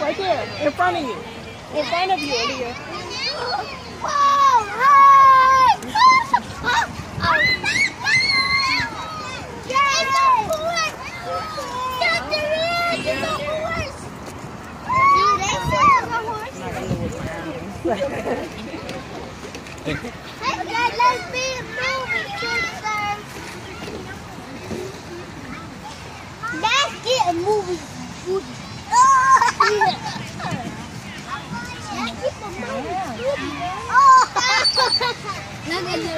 Right there, in front of you. In front of you, Aaliyah. Hey, Dad, let's be a movie sister. Let's get a movie. Oh! Let's get a movie. Oh! Look at the